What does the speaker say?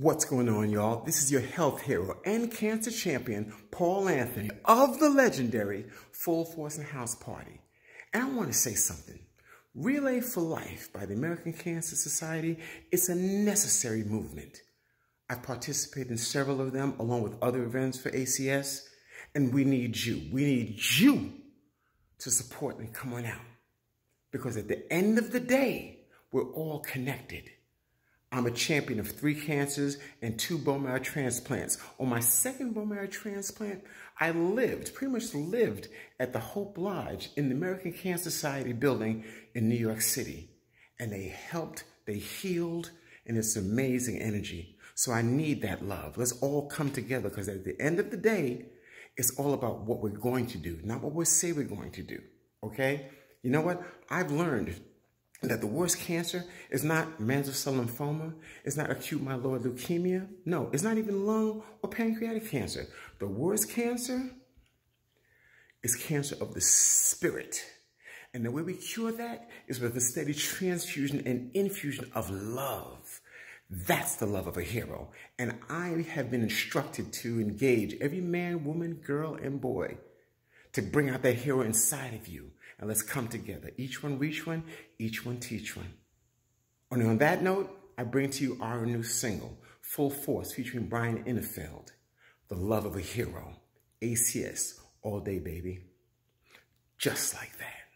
What's going on, y'all? This is your health hero and cancer champion, Paul Anthony of the legendary Full Force and House Party. And I want to say something. Relay for Life by the American Cancer Society is a necessary movement. I've participated in several of them along with other events for ACS, and we need you. We need you to support and come on out. Because at the end of the day, we're all connected. I'm a champion of three cancers and two bone marrow transplants. On my second bone marrow transplant, I lived, pretty much lived at the Hope Lodge in the American Cancer Society building in New York City. And they helped, they healed, and it's amazing energy. So I need that love. Let's all come together because at the end of the day, it's all about what we're going to do, not what we say we're going to do. Okay? You know what? I've learned that the worst cancer is not mantle cell lymphoma, it's not acute myeloid leukemia, no, it's not even lung or pancreatic cancer. The worst cancer is cancer of the spirit. And the way we cure that is with a steady transfusion and infusion of love. That's the love of a hero. And I have been instructed to engage every man, woman, girl, and boy to bring out that hero inside of you. And let's come together. Each one reach one, each one teach one. And on that note, I bring to you our new single, Full Force, featuring Brian Innefeld, The Love of a Hero, ACS, all day, baby. Just like that.